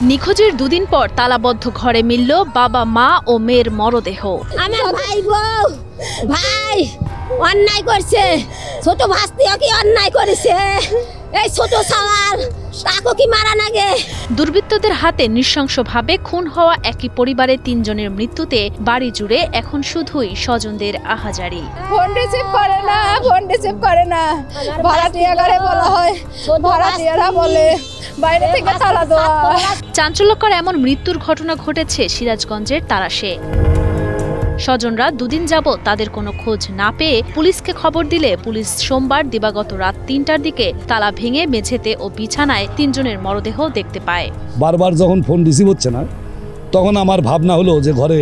নিখোঁজের দুদিন পর তালাবদ্ধ ঘরে মিলল বাবা মা ও মেয়ের মরদেহ। আমার ভাই বউ ভাই অন্যায় করছে। ছোট ভাস্তিও কি অন্যায় করেছে? এই ছোট সাওয়াল তাকে কি মারা নাগে দুর্বৃত্তদের হাতে নৃশংসভাবে খুন হওয়া একই পরিবারের তিনজনের মৃত্যুতে বাড়ি জুড়ে এখন শুধুই স্বজনদের আহাজারি। ফোন রিসিভ করে না ফোন রিসিভ করে না। ভাড়াটিয়া ঘরে বলা হয় ভাড়াটিয়ারা বলে। বাইরে থেকে তালা দেওয়া। চাঞ্চল্যকর এমন মৃত্যুর ঘটনা ঘটেছে সিরাজগঞ্জের তারাশে। স্বজনরা দুদিন যাবৎ তাদের কোনো খোঁজ না পেয়ে পুলিশকে খবর দিলে পুলিশ সোমবার দিবাগত রাত তিনটার দিকে তালা ভেঙে মেঝেতে ও বিছানায় তিনজনের মরদেহ দেখতে পায়। বারবার যখন ফোন রিসিভ হচ্ছে না তখন আমার ভাবনা হলো যে ঘরে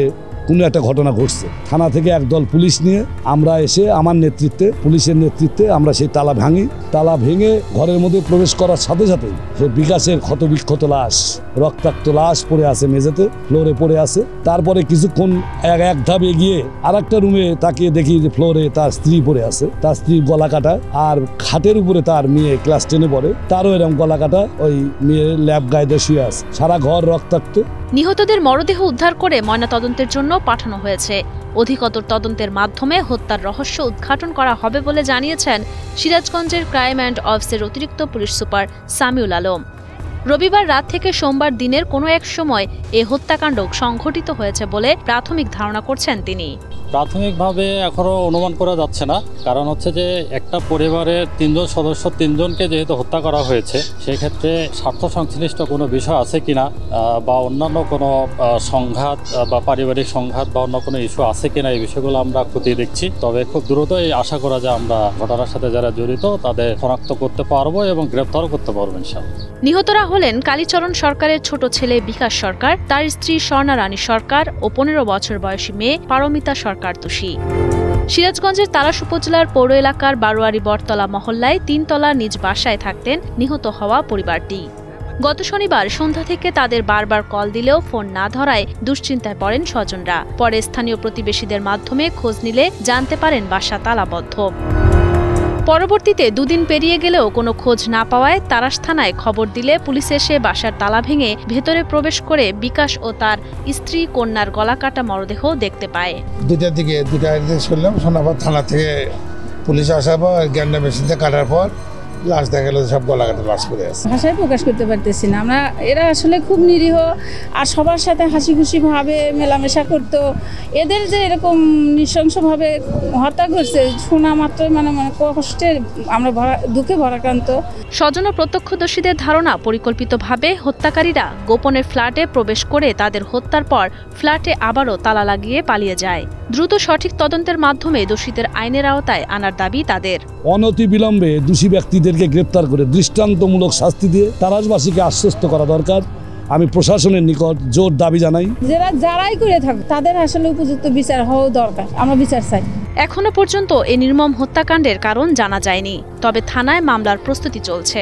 কোনো একটা ঘটনা ঘটছে। থানা থেকে একদল পুলিশ নিয়ে আমরা এসে আমার নেতৃত্বে, পুলিশের নেতৃত্বে আমরা সেই তালা ভাঙি। তালা ভেঙে ঘরের মধ্যে প্রবেশ করার সাথে সাথে সে বিকাশের ক্ষতবিক্ষত লাশ, রক্তাক্ত লাশ পড়ে আছে মেঝেতে, ফ্লোরে পড়ে আছে। তারপরে কিছুক্ষণ এক এক ধাপ এগিয়ে আর একটা রুমে তাকিয়ে দেখি যে ফ্লোরে তার স্ত্রী পড়ে আছে। তার স্ত্রীর গলা কাটা আর খাটের উপরে তার মেয়ে ক্লাস টেনে পড়ে। তারও এরকম গলা কাটা ওই মেয়ের ল্যাব গায়ে শুয়ে আছে। সারা ঘর রক্তাক্ত। নিহতদের মরদেহ উদ্ধার করে ময়নাতদন্তের জন্য পাঠানো হয়েছে। অধিকতর তদন্তের মাধ্যমে হত্যার রহস্য উদ্ঘাটন করা হবে বলে জানিয়েছেন সিরাজগঞ্জের ক্রাইম অ্যান্ড অফিসের অতিরিক্ত পুলিশ সুপার সামিউল আলম। রবিবার রাত থেকে সোমবার দিনের কোনো এক সময় এ হত্যাকাণ্ড সংঘটিত হয়েছে বলে প্রাথমিক ধারণা করছেন তিনি। প্রাথমিকভাবে এখনও অনুমান করা যাচ্ছে না। কারণ হচ্ছে যে একটা পরিবারের তিনজন সদস্য তিনজনকে যেহেতু হত্যা করা হয়েছে সেক্ষেত্রে স্বার্থ সংশ্লিষ্ট কোনো বিষয় আছে কিনা বা অন্যান্য কোনো সংঘাত বা পারিবারিক সংঘাত বা অন্য কোনো ইস্যু আছে কিনা এই বিষয়গুলো আমরা খতিয়ে দেখছি। তবে খুব দ্রুতই আশা করা যায় আমরা ঘটনার সাথে যারা জড়িত তাদের শনাক্ত করতে পারব এবং গ্রেপ্তারও করতে পারব ইনশাআল্লাহ। নিহতরা হলেন কালীচরণ সরকারের ছোট ছেলে বিকাশ সরকার, তার স্ত্রী স্বর্ণা রানী সরকার ও পনেরো বছর বয়সী মেয়ে পারমিতা সরকার তুষি সিরাজগঞ্জের তারাস উপজেলার পৌর এলাকার বারোয়ারি বটতলা মহল্লায় তিনতলা নিজ বাসায় থাকতেন নিহত হওয়া পরিবারটি। গত শনিবার সন্ধ্যা থেকে তাদের বারবার কল দিলেও ফোন না ধরায় দুশ্চিন্তায় পড়েন স্বজনরা। পরে স্থানীয় প্রতিবেশীদের মাধ্যমে খোঁজ নিলে জানতে পারেন বাসা তালাবদ্ধ। পরবর্তীতে দুদিন পেরিয়ে গেলেও কোনো খোঁজ না পাওয়ায় তারাস থানায় খবর দিলে পুলিশ এসে বাসার তালা ভেঙে ভেতরে প্রবেশ করে বিকাশ ও তার স্ত্রী কন্যার গলা কাটা মরদেহ দেখতে পায়। দুটার দিকে দুটা শুনলাম শোনার পর থানা থেকে পুলিশ আসার পর মেশিনতে কাটার পর লাশ দেখা গেলো সব গলা কাটা লাশ পড়ে আছে। ভাষায় প্রকাশ করতে পারতেছি না। আমরা এরা আসলে খুব নিরীহ আর সবার সাথে হাসি খুশি ভাবে মেলামেশা করতো। এদের যে এরকম নৃশংসভাবে হত্যা করছে শোনা মাত্র মানে মানে কষ্টে আমরা ভরা দুঃখে ভরাক্রান্ত। স্বজন ও প্রত্যক্ষদর্শীদের ধারণা পরিকল্পিতভাবে হত্যাকারীরা গোপনে ফ্ল্যাটে প্রবেশ করে তাদের হত্যার পর ফ্ল্যাটে আবারও তালা লাগিয়ে পালিয়ে যায়। দ্রুত সঠিক তদন্তের মাধ্যমে দোষীদের আইনের আওতায় আনার দাবি তাদের। অনতি বিলম্বে দোষী ব্যক্তিদেরকে গ্রেপ্তার করে দৃষ্টান্তমূলক শাস্তি দিয়ে তারাজবাসীকে আশ্বস্ত করা দরকার। আমি প্রশাসনের নিকট জোর দাবি জানাই। যারা যারাই করে থাকুক তাদের আসলে উপযুক্ত বিচার হওয়া দরকার। আমরা বিচার চাই। এখনও পর্যন্ত এ নির্মম হত্যাকাণ্ডের কারণ জানা যায়নি তবে থানায় মামলার প্রস্তুতি চলছে।